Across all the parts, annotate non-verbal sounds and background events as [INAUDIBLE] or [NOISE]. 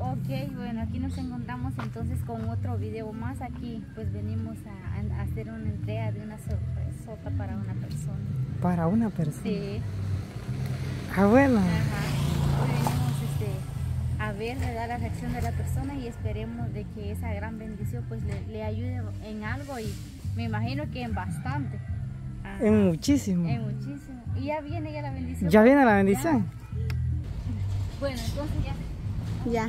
Ok, bueno, aquí nos encontramos entonces con otro video más. Aquí pues venimos a, a hacer una entrega de una sorpresota para una persona. Para una persona. Sí. Ah, bueno. Ajá. Venimos este, a ver, ¿verdad? la reacción de la persona y esperemos de que esa gran bendición pues le, le ayude en algo y me imagino que en bastante. Ajá. En muchísimo. En muchísimo. Y ya viene ya la bendición. ¿Ya viene la bendición? Bueno, entonces ya. Ya.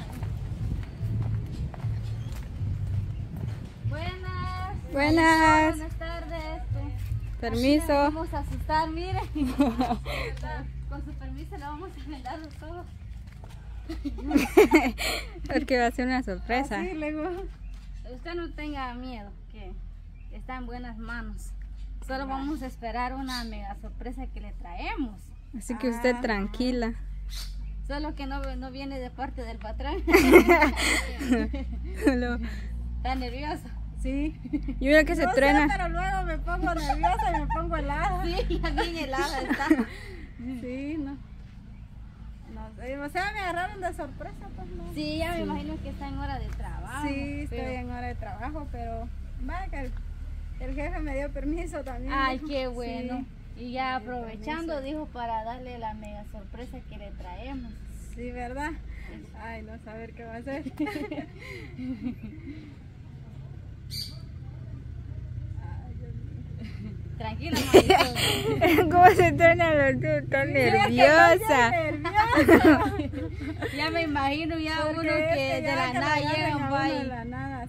Buenas. Buenas. Buenas tardes. Permiso. Vamos a asustar, mire. [LAUGHS] Con su permiso le vamos a vendar los ojos. Porque va a ser una sorpresa. Así luego. Usted no tenga miedo, que está en buenas manos. Solo vamos a esperar una mega sorpresa que le traemos. Así que usted Ah. tranquila. Solo que no, no viene de parte del patrón. [LAUGHS] [LAUGHS] Está nervioso. Sí. Y mira que se truena. pero luego me pongo nerviosa y me pongo helada. Sí, ya bien helada está. Sí, no. No o sea, me agarraron de sorpresa, pues no. Sí, ya me imagino que está en hora de trabajo. Sí, estoy en hora de trabajo, pero vaya que el, el jefe me dio permiso también. Ay, qué bueno. Sí, Y ya aprovechando, dijo, para darle la mega sorpresa que le traemos. sí, ¿verdad? Ay, no saber qué va a hacer. [LAUGHS] Tranquila. [LAUGHS] ¿Cómo se los dedos? Está nerviosa. [LAUGHS] ya me imagino ya Porque uno que de ya la nada llega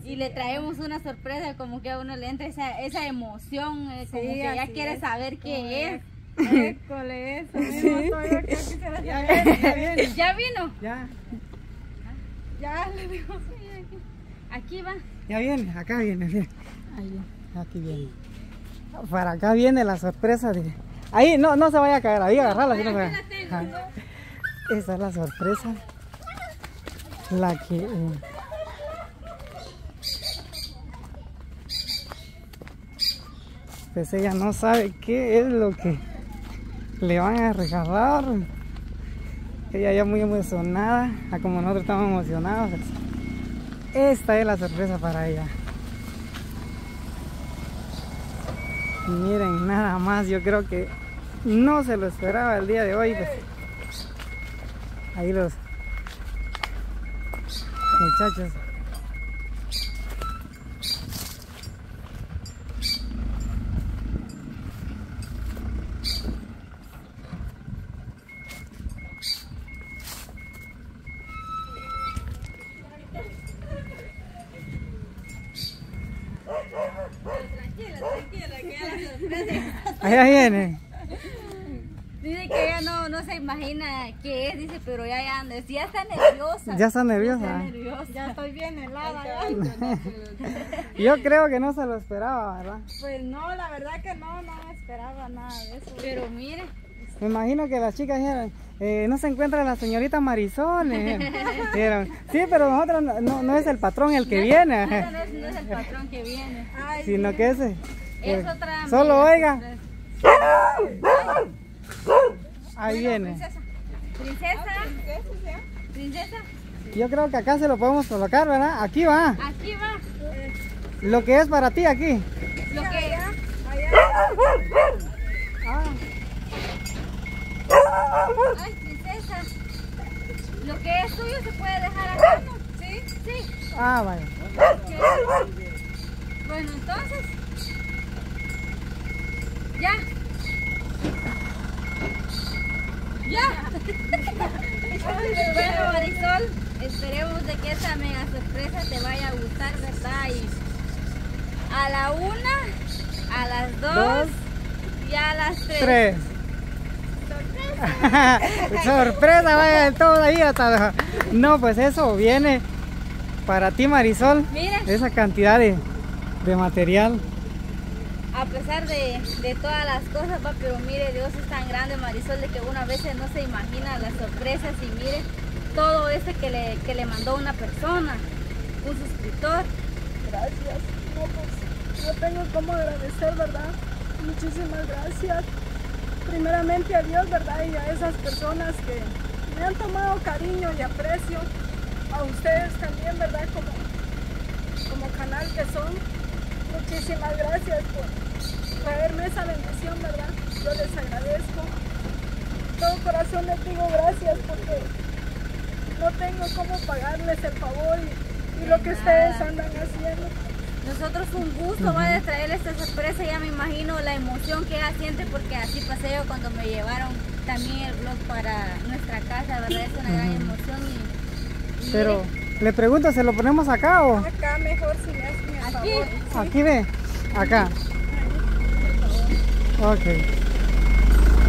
y, le traemos una sorpresa, como que a uno le entra esa, esa emoción, eh, como que ya quiere es. saber qué es. École, eso [LAUGHS] mismo estoy yo que quisiera [LAUGHS] saber. ¿Ya vino? Ya, Ya, le digo. Aquí va. ya viene, acá viene, viene. Ahí. Aquí viene. Para acá viene la sorpresa de... Ahí, no, no se vaya a caer, ahí si no se- Ajá. Esa es la sorpresa. La que... eh, Ella no sabe qué es lo que le van a regalar. Ella ya muy emocionada, a como nosotros estamos emocionados. Esta es la sorpresa para ella. Miren, nada más, yo creo que no se lo esperaba el día de hoy. pues. Ahí los muchachos. Allá viene. Dice que ella no, no se imagina qué es, dice, pero ya, ya, anda- ya está nerviosa. Ya está nerviosa. Está nerviosa. Ya estoy bien helada. ya. [LAUGHS] Yo creo que no se lo esperaba, ¿verdad? Pues no, la verdad que no, no me esperaba nada de eso. Pero mire, Me imagino que las chicas dijeron, eh, no se encuentra la señorita Marisol. eh". [LAUGHS] Dijeron, sí, pero nosotros no, no- no es el patrón el que viene, no, no es, no es el patrón que viene. Ay, sino que ese. Es otra. Solo oiga. Ahí viene. Princesa. Princesa. Yo creo que acá se lo podemos colocar, ¿verdad? Aquí va. Aquí va. Lo que es para ti aquí. Lo que. Ah, Ay, princesa. Lo que es tuyo se puede dejar acá, ¿no? Sí. Sí. ah, vaya. Ok. Bueno, entonces. Ya. Bueno, Marisol, esperemos de que esta mega sorpresa te vaya a gustar, ¿verdad? Y a la una, a las dos, Dos. y a las tres. Tres. Sorpresa, [LAUGHS] vaya, todo ahí hasta. No, pues eso viene para ti, Marisol. Mira, Esa cantidad de, de material. A pesar de, todas las cosas, va, pero mire, Dios es tan grande, Marisol, de que una vez no se imagina las sorpresas y mire todo este que le, que le mandó una persona, un suscriptor. Gracias. No, pues, no tengo cómo agradecer, ¿verdad? Muchísimas gracias. Primeramente a Dios, ¿verdad? Y a esas personas que me han tomado cariño y aprecio. A ustedes también, ¿verdad? Como, como canal que son. Muchísimas gracias por traerme esa bendición, ¿verdad? Yo les agradezco. Todo corazón les digo gracias porque no tengo cómo pagarles el favor y, y lo que ustedes andan haciendo. Nosotros un gusto va de traer esta sorpresa, ya me imagino la emoción que ella siente porque así pasé yo cuando me llevaron también el blog para nuestra casa, ¿verdad? Es una gran emoción y, y Pero le pregunto, ¿se lo ponemos acá o Acá mejor si me hacen el Aquí. favor. aquí ve? Acá. Ok.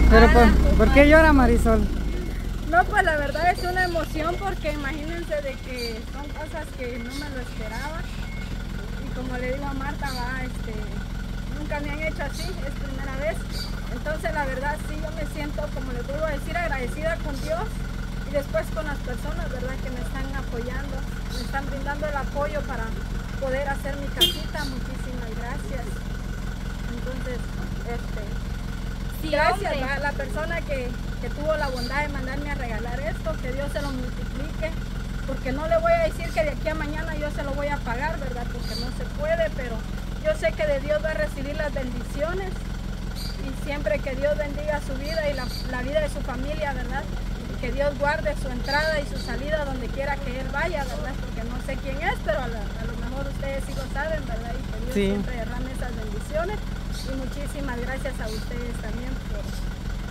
Pero por, ¿por qué llora Marisol? No, pues la verdad es una emoción porque imagínense de que son cosas que no me lo esperaba. Y como le digo a Marta, va, este, nunca me han hecho así, es primera vez. Entonces la verdad sí yo me siento, como les vuelvo a decir, agradecida con Dios y después con las personas, ¿verdad? Que me están apoyando, me están brindando el apoyo para poder hacer mi casita. Muchísimas. Entonces, este, Sí, Gracias hombre. a la persona que, que tuvo la bondad de mandarme a regalar esto, que Dios se lo multiplique, porque no le voy a decir que de aquí a mañana yo se lo voy a pagar, ¿verdad? Porque no se puede, pero yo sé que de Dios va a recibir las bendiciones y siempre que Dios bendiga su vida y la, la vida de su familia, ¿verdad? Y que Dios guarde su entrada y su salida donde quiera que Él vaya, ¿verdad? Porque no sé quién es, pero a, la- a lo mejor ustedes sí lo saben, ¿verdad? Y que Dios Sí. siempre derrame esas bendiciones. Y muchísimas gracias a ustedes también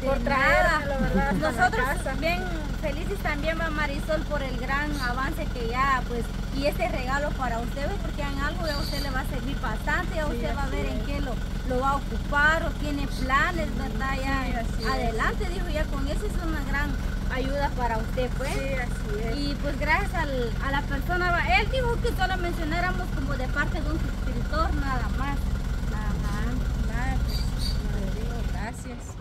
por, por nada. ¿verdad? Nosotros casa. bien felices también va Marisol por el gran avance que ya pues y este regalo para usted ¿ve? porque en algo ya a usted le va a servir bastante, ya Sí, usted va a ver en qué lo, lo va a ocupar o tiene planes, ¿verdad? Ya Sí, así es. adelante, dijo ya con eso es una gran ayuda para usted pues. Sí, así es. Y pues gracias al- a la persona, va- él dijo que solo mencionáramos como de parte de un suscriptor nada más. Ajá, nada, pues, como les digo, gracias.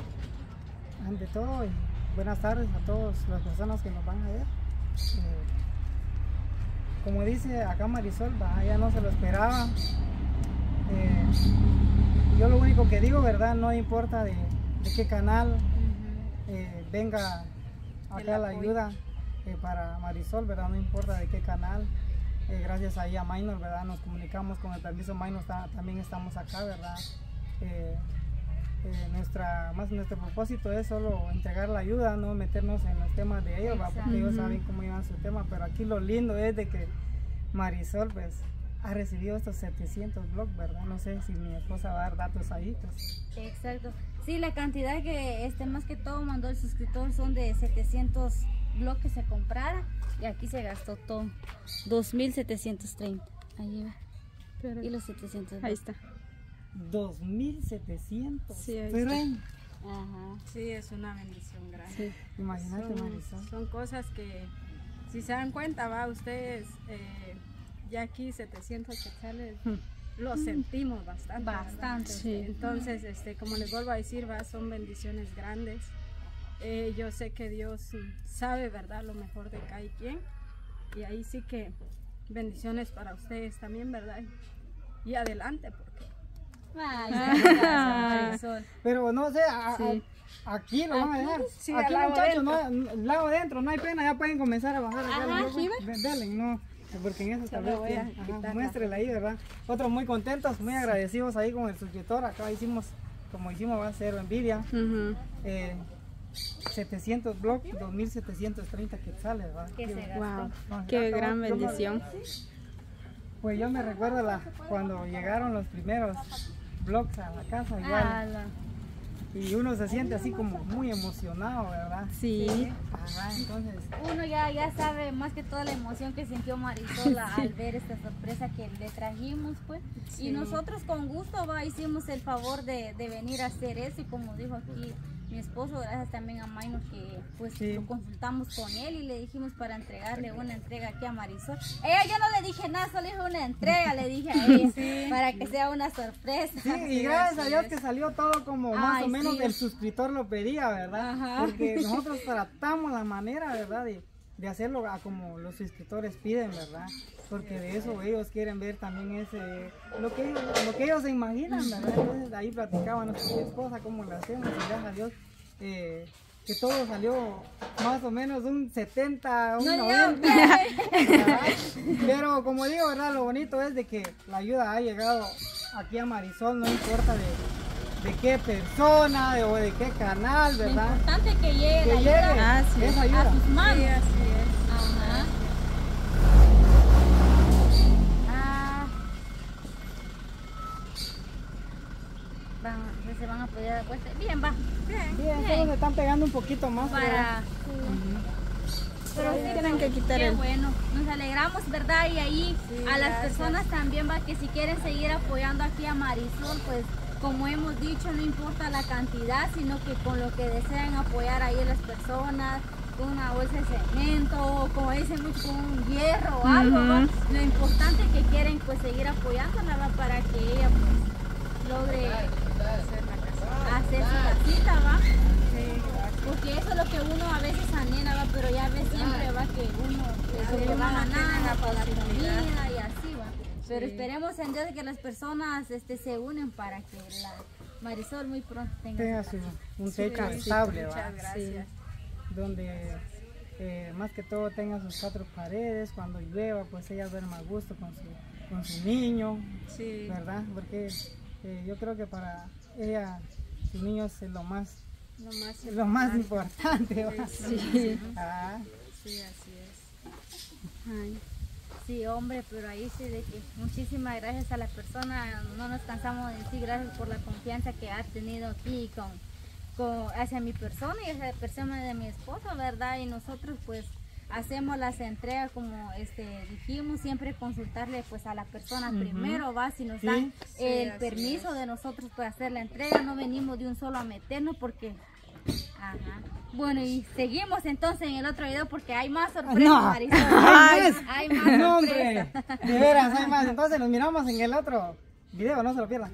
Ante todo, y buenas tardes a todas las personas que nos van a ver. Eh, como dice acá Marisol, ella no se lo esperaba. Eh, yo lo único que digo, ¿verdad? No importa de, de qué canal eh, venga acá la ayuda para Marisol, ¿verdad? No importa de qué canal. Gracias ahí a Minor, ¿verdad? Nos comunicamos con el permiso Minor, también estamos acá, ¿verdad? Eh, nuestra, más nuestro propósito es solo entregar la ayuda, no meternos en los temas de ellos, ¿va? porque ellos saben cómo llevan su tema, pero aquí lo lindo es de que Marisol pues ha recibido estos 700 blogs, ¿verdad? No sé si mi esposa va a dar datos ahí, pues. Exacto. Sí, la cantidad que este más que todo mandó el suscriptor son de 700 bloques que se comprara y aquí se gastó todo 2730. Ahí va. Pero- Y los 700. ahí está. 2700. Sí, Ajá. Sí, es una bendición grande. Sí. imagínate Marisol. Son, cosas que, si se dan cuenta, va, ustedes, eh, ya aquí 700 quetzales, lo sentimos bastante. Bastante. Sí. Entonces, este, como les vuelvo a decir, va, son bendiciones grandes. Eh, yo sé que Dios sabe, ¿verdad?, lo mejor de cada quien. Y ahí sí que bendiciones para ustedes también, ¿verdad? Y adelante, porque Ay, Marisol. Pero no sé, a- a- Sí. aquí lo van a dejar. Sí, aquí muchachos, no, lado adentro, no hay pena, ya pueden comenzar a bajar acá. Ajá, aquí Denle, no, porque en eso Se tal lo vez voy a tiene- ajá, quitar, muéstrele ahí, ¿verdad? Otros muy contentos, muy agradecidos ahí con el suscriptor. Acá hicimos, como hicimos, va a ser envidia. Ujú. Eh, 700 blogs, 2730 quetzales, ¿verdad? Wow, No, qué gran bendición. Pues yo me recuerdo la, cuando llegaron los primeros blogs a la casa, igual. Y uno se siente así como muy emocionado, ¿verdad? Sí. Ajá, entonces, Uno ya, ya sabe más que toda la emoción que sintió Marisol [LAUGHS] al ver esta sorpresa que le trajimos, pues. Y nosotros con gusto va, hicimos el favor de, de venir a hacer eso y como dijo aquí mi esposo, gracias también a Maino que pues Sí. lo consultamos con él y le dijimos para entregarle una entrega aquí a Marisol. Ella yo no le dije nada, solo dije una entrega, le dije a [LAUGHS] ella para que sea una sorpresa. sí, y [LAUGHS] gracias a Dios que salió todo como más o menos sí. el suscriptor lo pedía, ¿verdad? Ajá. Porque [LAUGHS] nosotros tratamos la manera, ¿verdad? De, de hacerlo a como los suscriptores piden, ¿verdad? Porque de eso ellos quieren ver también ese, lo que ellos, lo que ellos se imaginan, ¿verdad? Entonces ahí con mi esposa cómo lo hacemos y gracias a Dios eh, que todo salió más o menos un 70, un No, 90. no, ¿verdad? Pero como digo, ¿verdad? Lo bonito es de que la ayuda ha llegado aquí a Marisol, no importa de, de qué persona de- o de qué canal, Lo ¿verdad? importante es que llegue Que la llegue ayuda Así es. esa a sus manos. Sí, así es. Ajá. Ah. Van- se van a cuenta. Bien, va. Bien. Bien, solo se están pegando un poquito más. Para. Pero sí, Tienen que quitar qué el... bueno. Nos alegramos, ¿verdad? Y ahí Sí, a las gracias. personas también va que si quieren seguir apoyando aquí a Marisol, pues como hemos dicho, no importa la cantidad, sino que con lo que desean apoyar ahí a las personas, con una bolsa de cemento, o como dicen mucho, con un hierro o algo. Lo importante es que quieren pues seguir apoyándola ¿va? para que ella pues logre Hacer la casa. hacer su casita, ¿va? Sí. Porque eso es lo que uno a veces anhela, ¿va? pero ya ves siempre va que uno se va ganando la para la comida. Pero Sí. esperemos en Dios que las personas este, se unen para que la Marisol muy pronto tenga Tenga su su, un techo Sí, estable, ¿va? Muchas gracias. donde eh, más que todo tenga sus cuatro paredes, cuando llueva pues ella duerma a gusto con su, con su niño, Sí. ¿verdad? Porque eh, yo creo que para ella sus niños es lo más, Lo más lo más importante, ¿va? Sí. [LAUGHS] Ah, Sí, así es. Ay, Sí, hombre, pero ahí sí de que muchísimas gracias a la persona, no nos cansamos de decir gracias por la confianza que ha tenido aquí con, con hacia mi persona y hacia la persona de mi esposo, ¿verdad? Y nosotros pues hacemos las entregas como este dijimos, siempre consultarle pues a la persona primero, va, si nos dan Sí, el permiso de nosotros para hacer la entrega, no venimos de un solo a meternos porque Ajá. Bueno, y seguimos entonces en el otro video porque hay más sorpresas, No. Marisol. [LAUGHS] Ay, Hay más no, hombre, de veras, hay más. Entonces nos miramos en el otro video, no se lo pierdan.